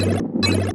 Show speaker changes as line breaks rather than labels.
you